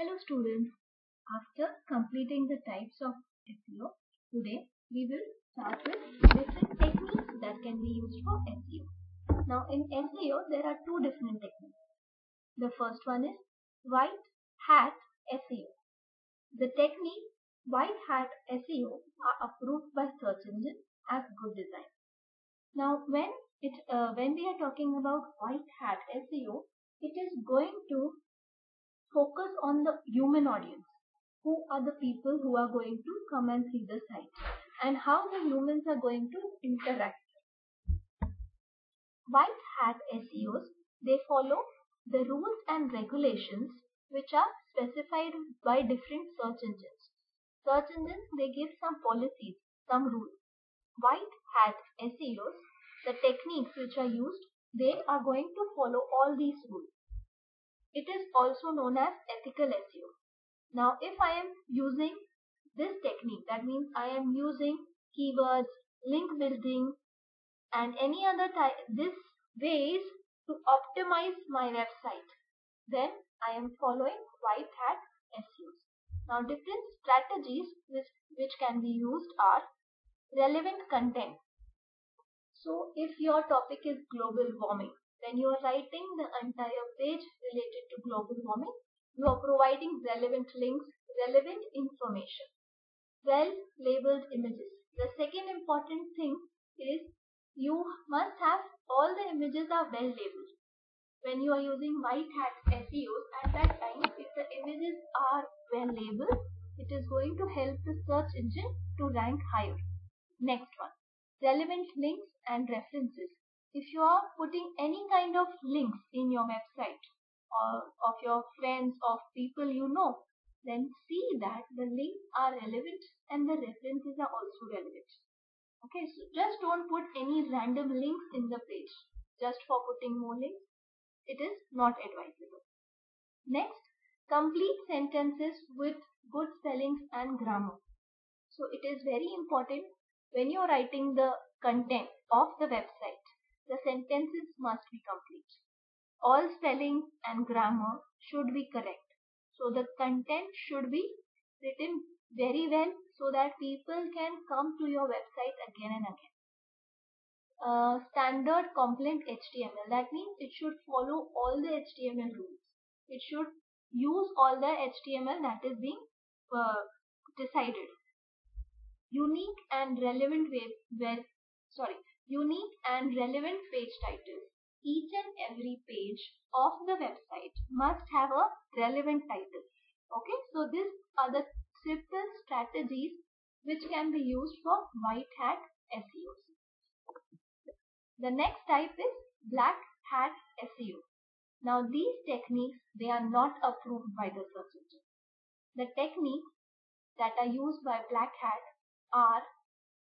Hello students, after completing the types of SEO, today we will start with different techniques that can be used for SEO. Now in SEO there are two different techniques. The first one is white hat SEO. The technique white hat SEO are approved by search engine as good design. Now when it uh, when we are talking about white hat SEO, it is going to focus on the human audience. Who are the people who are going to come and see the site and how the humans are going to interact. White hat SEOs, they follow the rules and regulations which are specified by different search engines. Search engines, they give some policies, some rules. White hat SEOs, the techniques which are used, they are going to follow all these rules. It is also known as ethical SEO. Now, if I am using this technique, that means I am using keywords, link building, and any other type, this ways to optimize my website, then I am following white hat SEOs. Now, different strategies which, which can be used are relevant content. So, if your topic is global warming, when you are writing the entire page related to global warming, you are providing relevant links, relevant information, well labeled images. The second important thing is you must have all the images are well labeled. When you are using white hat SEOs at that time, if the images are well labeled, it is going to help the search engine to rank higher. Next one, relevant links and references if you are putting any kind of links in your website or of your friends of people you know then see that the links are relevant and the references are also relevant. Okay so just don't put any random links in the page just for putting more links. It is not advisable. Next complete sentences with good spellings and grammar. So it is very important when you're writing the content of the website the sentences must be complete. All spelling and grammar should be correct. So the content should be written very well so that people can come to your website again and again. Uh, standard compliant HTML. That means it should follow all the HTML rules. It should use all the HTML that is being uh, decided. Unique and relevant web, web sorry unique and relevant page titles. Each and every page of the website must have a relevant title. Okay, so these are the simple strategies which can be used for white hat SEOs. The next type is black hat SEO. Now these techniques, they are not approved by the search engine. The techniques that are used by black hat are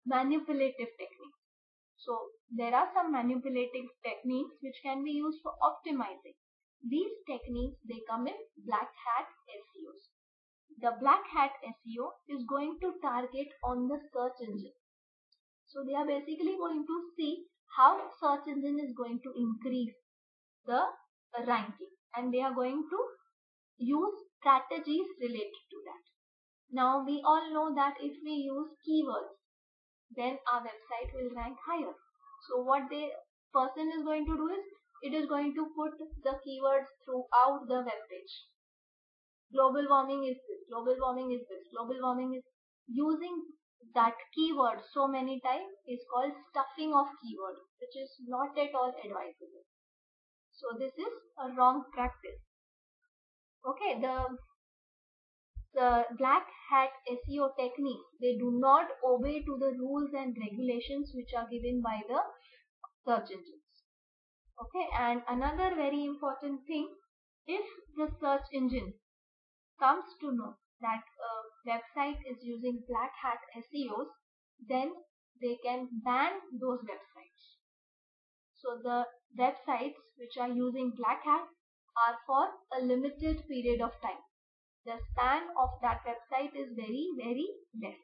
manipulative techniques. So there are some manipulative techniques which can be used for optimizing. These techniques they come in black hat SEOs. The black hat SEO is going to target on the search engine. So they are basically going to see how search engine is going to increase the ranking and they are going to use strategies related to that. Now we all know that if we use keywords then our website will rank higher. So what the person is going to do is it is going to put the keywords throughout the web page. Global warming is this, global warming is this, global warming is using that keyword so many times is called stuffing of keyword which is not at all advisable. So this is a wrong practice. Okay, the the black hat SEO techniques, they do not obey to the rules and regulations which are given by the search engines. Okay, and another very important thing, if the search engine comes to know that a website is using black hat SEOs, then they can ban those websites. So the websites which are using black hat are for a limited period of time the span of that website is very very less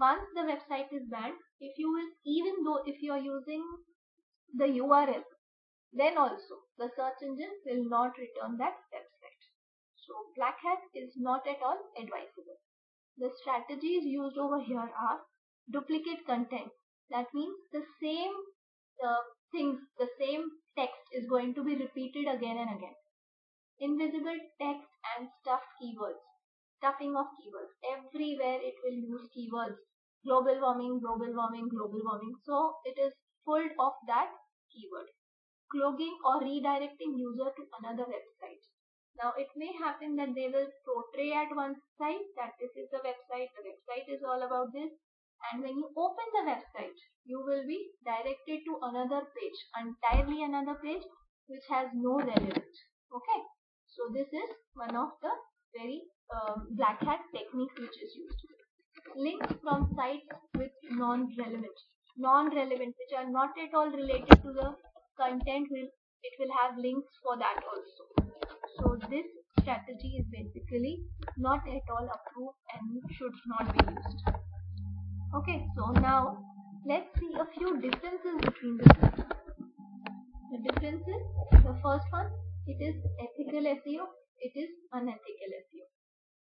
once the website is banned if you will even though if you are using the url then also the search engine will not return that website So black hat is not at all advisable. The strategies used over here are duplicate content. That means the same uh, things, the same text is going to be repeated again and again. Invisible text and stuffed keywords. Stuffing of keywords. Everywhere it will use keywords. Global warming, global warming, global warming. So it is full of that keyword. Cloaking or redirecting user to another website. Now it may happen that they will portray at one site that this is the website, the website is all about this and when you open the website you will be directed to another page, entirely another page which has no relevance. Okay, so this is one of the very um, black hat techniques which is used. Links from sites with non-relevant, non-relevant which are not at all related to the content will it will have links for that also so this strategy is basically not at all approved and should not be used. Okay, so now let's see a few differences between the two. The differences, the first one, it is ethical SEO, it is unethical SEO.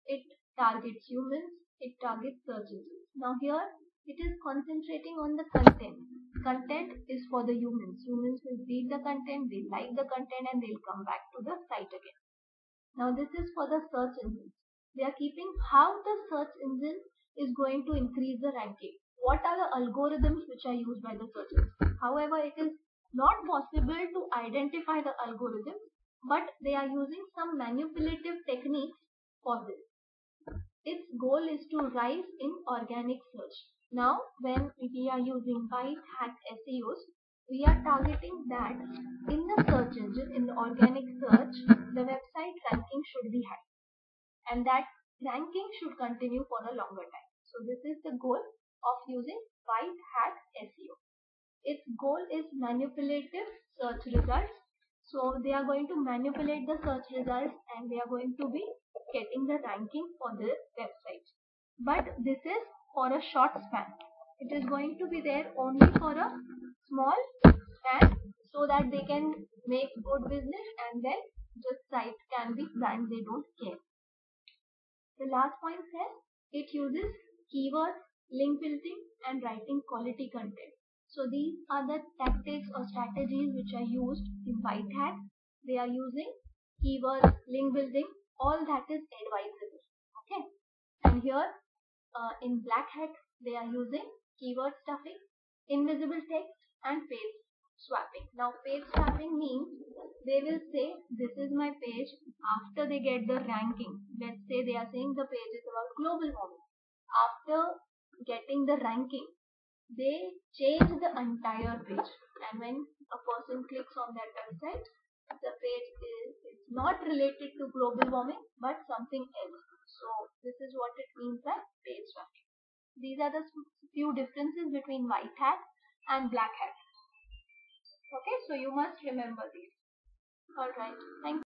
It targets humans, it targets search engines. Now here, it is concentrating on the content. Content is for the humans. Humans will read the content, they like the content and they'll come back to the site again. Now this is for the search engines. They are keeping how the search engine is going to increase the ranking. What are the algorithms which are used by the search engine? However, it is not possible to identify the algorithms, but they are using some manipulative techniques for this. Its goal is to rise in organic search. Now, when we are using white hat SEOs, we are targeting that in the search engine, in the organic search, the website ranking should be high. And that ranking should continue for a longer time. So this is the goal of using white hat SEO. Its goal is manipulative search results. So they are going to manipulate the search results and they are going to be getting the ranking for the website. But this is for a short span. It is going to be there only for a small span so that they can make good business and then just site can be banned they don't care the last point says it uses keywords link building and writing quality content so these are the tactics or strategies which are used in white hat they are using keywords link building all that is advisable okay and here uh, in black hat they are using keyword stuffing invisible text and page swapping. Now page swapping means they will say this is my page after they get the ranking. Let's say they are saying the page is about global warming. After getting the ranking, they change the entire page and when a person clicks on that website, the page is it's not related to global warming but something else. So this is what it means by page swapping. These are the few differences between white hat and black hat. Okay, so you must remember these. Alright, thank you.